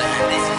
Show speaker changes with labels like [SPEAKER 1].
[SPEAKER 1] concerned.